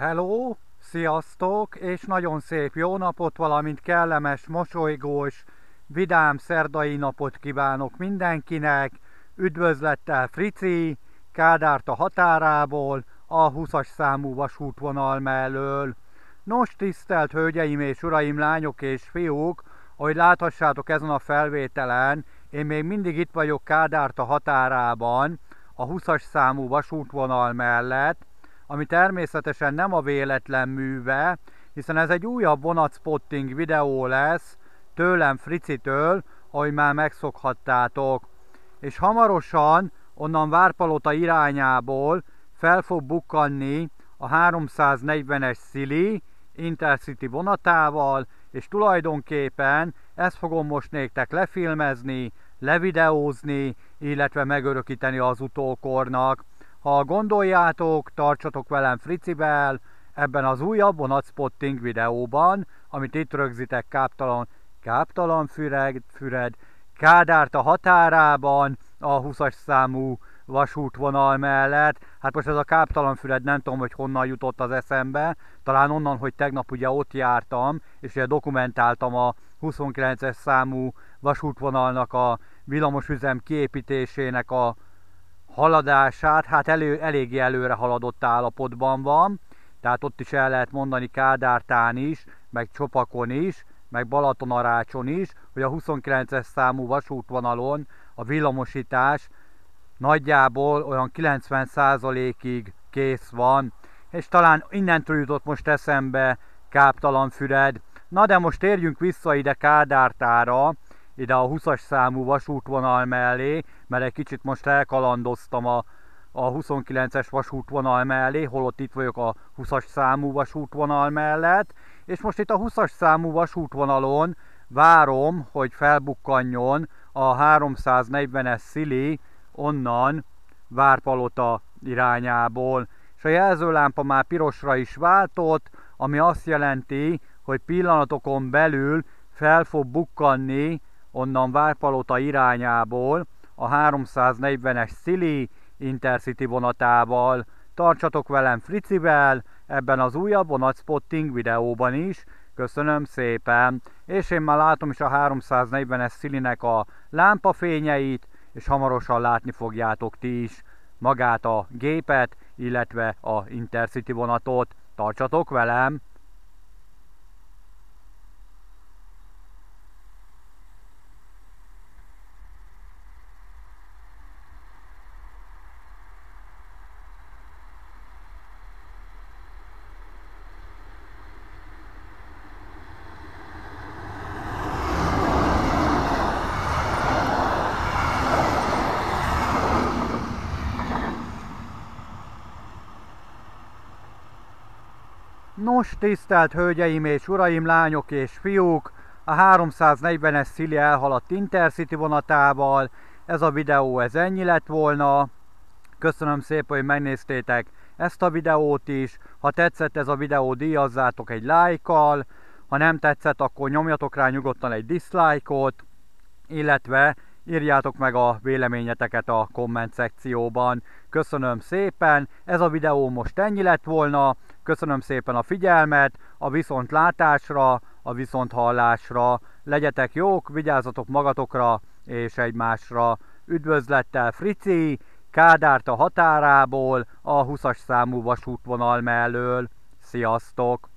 Hello, sziasztok, és nagyon szép jó napot, valamint kellemes, mosolygós, vidám szerdai napot kívánok mindenkinek. Üdvözlettel Frici, Kádárt a határából, a 20-as számú vasútvonal mellől. Nos, tisztelt hölgyeim és uraim, lányok és fiúk, ahogy láthassátok ezen a felvételen, én még mindig itt vagyok Kádárt a határában, a 20-as számú vasútvonal mellett, ami természetesen nem a véletlen műve, hiszen ez egy újabb vonatspotting videó lesz tőlem Fricitől, ahogy már megszokhattátok. És hamarosan onnan Várpalota irányából fel fog bukkanni a 340-es Szili Intercity vonatával, és tulajdonképpen ezt fogom most néktek lefilmezni, levideózni, illetve megörökíteni az utókornak. Ha gondoljátok, tartsatok velem Fricivel ebben az újabb vonatspotting videóban, amit itt rögzítek káptalan, káptalan füred, füred, Kádárt a határában, a 20-as számú vasútvonal mellett. Hát most ez a káptalan füred nem tudom, hogy honnan jutott az eszembe. Talán onnan, hogy tegnap ugye ott jártam, és ugye dokumentáltam a 29-es számú vasútvonalnak a villamosüzem kiépítésének a haladását, hát elő, eléggé előre haladott állapotban van, tehát ott is el lehet mondani Kádártán is, meg Csopakon is, meg Balatonarácson is, hogy a 29-es számú vasútvonalon a villamosítás nagyjából olyan 90%-ig kész van, és talán innentől jutott most eszembe Káptalanfüred. Na de most térjünk vissza ide Kádártára, ide a 20-as számú vasútvonal mellé, mert egy kicsit most elkalandoztam a, a 29-es vasútvonal mellé, holott itt vagyok a 20-as számú vasútvonal mellett, és most itt a 20-as számú vasútvonalon várom, hogy felbukkanjon a 340-es Szili onnan Várpalota irányából. És a jelzőlámpa már pirosra is váltott, ami azt jelenti, hogy pillanatokon belül fel fog bukkanni onnan Várpalota irányából a 340-es Szili Intercity vonatával. Tartsatok velem Fricivel ebben az újabb vonatspotting videóban is. Köszönöm szépen! És én már látom is a 340-es Szilinek a lámpafényeit, és hamarosan látni fogjátok ti is magát a gépet, illetve a Intercity vonatot. Tartsatok velem! Nos, tisztelt hölgyeim és uraim, lányok és fiúk, a 340-es Szili elhaladt Intercity vonatával. Ez a videó ez ennyi lett volna. Köszönöm szépen, hogy megnéztétek ezt a videót is. Ha tetszett ez a videó, díjazzátok egy lájkkal. Ha nem tetszett, akkor nyomjatok rá nyugodtan egy dislike-ot, illetve írjátok meg a véleményeteket a komment szekcióban. Köszönöm szépen, ez a videó most ennyi lett volna, köszönöm szépen a figyelmet, a viszontlátásra, a viszonthallásra, legyetek jók, vigyázzatok magatokra és egymásra. Üdvözlettel Frici, Kádárt a határából, a 20-as számú vasútvonal mellől. Sziasztok!